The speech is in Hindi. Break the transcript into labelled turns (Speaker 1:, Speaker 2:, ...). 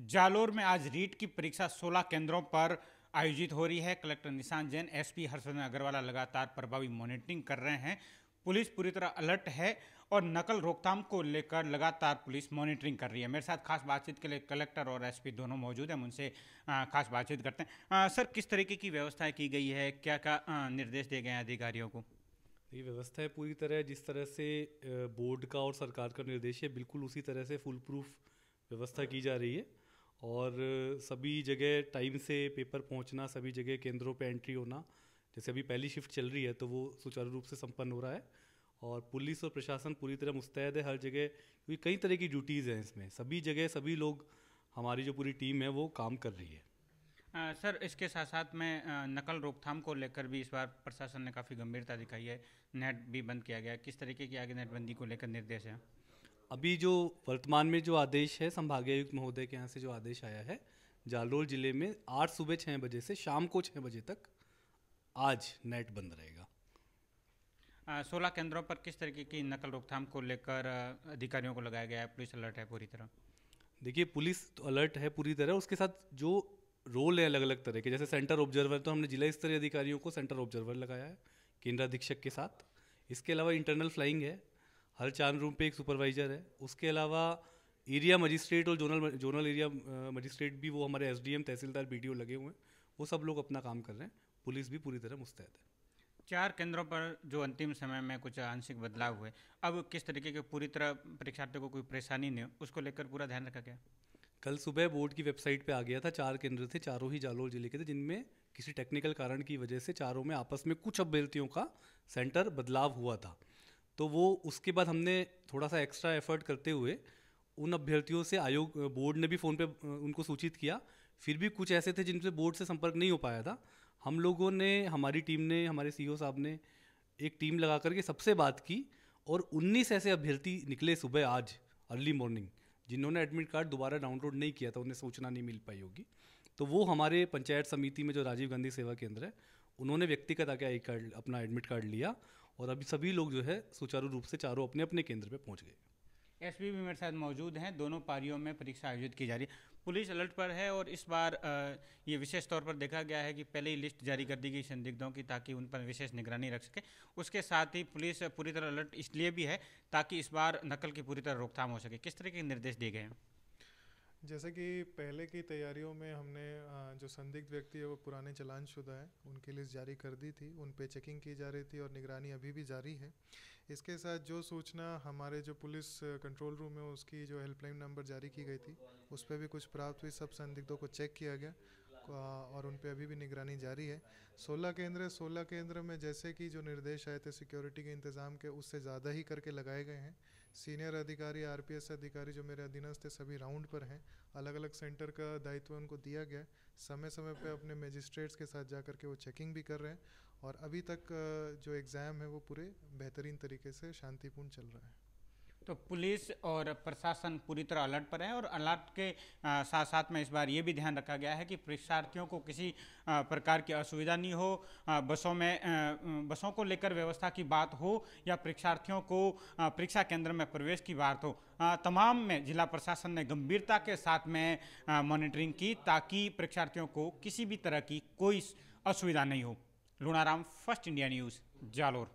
Speaker 1: जालोर में आज रीट की परीक्षा 16 केंद्रों पर आयोजित हो रही है। कलेक्टर निशान जैन, एसपी हर्षवर्धन अग्रवाल लगातार प्रभावी मॉनिटरिंग कर रहे हैं। पुलिस पूरी तरह अलर्ट है और नकल रोकथाम को लेकर लगातार पुलिस मॉनिटरिंग कर रही है। मेरे साथ खास बातचीत के लिए कलेक्टर और एसपी दोनों मौजूद हैं। उनसे खास बातचीत करते हैं। सर, किस तरीके की व्यवस्था की गई है? क्या क्या निर्देश दिए गए हैं अधिकारियों को?
Speaker 2: ये व्यवस्था है पूरी तरह जिस तरह से बोर्ड का और सरकार का निर्देश है, बिल्कुल उसी तरह से फुल प्रूफ व्यवस्था की जा रही है। और सभी जगह टाइम से पेपर पहुँचना सभी जगह केंद्रों पे एंट्री होना। जैसे अभी पहली शिफ्ट चल रही है तो वो सुचारू रूप से संपन्न हो रहा है। और पुलिस और प्रशासन पूरी तरह मुस्तैद है हर जगह क्योंकि कई तरह की ड्यूटीज़ हैं इसमें। सभी जगह सभी लोग हमारी जो पूरी टीम है वो काम कर रही है।
Speaker 1: आ, सर इसके साथ साथ में नकल रोकथाम को लेकर भी इस बार प्रशासन ने काफ़ी गंभीरता दिखाई है। नेट भी बंद किया गया किस तरीके की आगे नेटबंदी को लेकर निर्देश है?
Speaker 2: अभी जो वर्तमान में जो आदेश है संभागीय आयुक्त महोदय के यहाँ से जो आदेश आया है जालोर ज़िले में आठ सुबह छः बजे से शाम को छः बजे तक आज नेट बंद रहेगा।
Speaker 1: सोलह केंद्रों पर किस तरीके की नकल रोकथाम को लेकर अधिकारियों को लगाया गया है? पुलिस अलर्ट है पूरी तरह।
Speaker 2: देखिए पुलिस तो अलर्ट है पूरी तरह। उसके साथ जो रोल है अलग अलग तरह के जैसे सेंटर ऑब्जर्वर तो हमने जिला स्तरीय अधिकारियों को सेंटर ऑब्जर्वर लगाया है केंद्र अधीक्षक के साथ। इसके अलावा इंटरनल फ्लाइंग है हर चार रूम पे एक सुपरवाइज़र है। उसके अलावा एरिया मजिस्ट्रेट और जोनल जोनल एरिया मजिस्ट्रेट भी वो हमारे एसडीएम तहसीलदार बीडीओ लगे हुए हैं। वो सब लोग अपना काम कर रहे हैं। पुलिस भी पूरी तरह मुस्तैद है।
Speaker 1: चार केंद्रों पर जो अंतिम समय में कुछ आंशिक बदलाव हुए अब किस तरीके के पूरी तरह परीक्षार्थियों को कोई परेशानी नहीं हो उसको लेकर पूरा ध्यान रखा गया?
Speaker 2: कल सुबह बोर्ड की वेबसाइट पे आ गया था चार केंद्र थे चारों ही जालोर ज़िले के थे जिनमें किसी टेक्निकल कारण की वजह से चारों में आपस में कुछ अभ्यर्थियों का सेंटर बदलाव हुआ था। तो वो उसके बाद हमने थोड़ा सा एक्स्ट्रा एफर्ट करते हुए उन अभ्यर्थियों से आयोग बोर्ड ने भी फ़ोन पे उनको सूचित किया। फिर भी कुछ ऐसे थे जिनसे बोर्ड से संपर्क नहीं हो पाया था। हम लोगों ने, हमारी टीम ने, हमारे सी साहब ने एक टीम लगा करके सबसे बात की और 19 ऐसे अभ्यर्थी निकले सुबह आज अर्ली मॉर्निंग जिन्होंने एडमिट कार्ड दोबारा डाउनलोड नहीं किया था, उन्हें सूचना नहीं मिल पाई होगी। तो वो हमारे पंचायत समिति में जो राजीव गांधी सेवा केंद्र है, उन्होंने व्यक्तिगत आके आई कार्ड अपना एडमिट कार्ड लिया और अभी सभी लोग जो है सुचारू रूप से चारों अपने अपने केंद्र पे पहुँच गए।
Speaker 1: एस भी मेरे साथ मौजूद हैं। दोनों पारियों में परीक्षा आयोजित की जा रही है। पुलिस अलर्ट पर है और इस बार ये विशेष तौर पर देखा गया है कि पहले ही लिस्ट जारी कर दी गई संदिग्धों की ताकि उन पर विशेष निगरानी रख सके। उसके साथ ही पुलिस पूरी तरह अलर्ट इसलिए भी है ताकि इस बार नकल की पूरी तरह रोकथाम हो सके। किस तरह के निर्देश दिए गए हैं?
Speaker 3: जैसे कि पहले की तैयारियों में हमने जो संदिग्ध व्यक्ति है वो पुराने चलान शुदा है, उनकी लिस्ट जारी कर दी थी, उन पे चेकिंग की जा रही थी और निगरानी अभी भी जारी है। इसके साथ जो सूचना हमारे जो पुलिस कंट्रोल रूम है उसकी जो हेल्पलाइन नंबर जारी की गई थी, उस पर भी कुछ प्राप्त हुई, सब संदिग्धों को चेक किया गया। और उन पर अभी भी निगरानी जारी है। सोलह केंद्र सोलह केंद्र में जैसे कि जो निर्देश आए थे सिक्योरिटी के इंतज़ाम के, उससे ज़्यादा ही करके लगाए गए हैं। सीनियर अधिकारी, आरपीएस अधिकारी जो मेरे अधीनस्थ थे सभी राउंड पर हैं। अलग अलग सेंटर का दायित्व उनको दिया गया समय समय पर अपने मजिस्ट्रेट्स के साथ जा कर के वो चेकिंग भी कर रहे हैं और अभी तक, जो एग्ज़ाम है, वो पूरे बेहतरीन तरीके से शांतिपूर्ण चल रहा है।
Speaker 1: तो पुलिस और प्रशासन पूरी तरह अलर्ट पर है और अलर्ट के साथ साथ में इस बार ये भी ध्यान रखा गया है कि परीक्षार्थियों को किसी प्रकार की असुविधा नहीं हो बसों में बसों को लेकर व्यवस्था की बात हो या परीक्षार्थियों को परीक्षा केंद्र में प्रवेश की बात हो। तमाम में जिला प्रशासन ने गंभीरता के साथ में मॉनिटरिंग की ताकि परीक्षार्थियों को किसी भी तरह की कोई असुविधा नहीं हो। Lunaram, first India news, Jalore.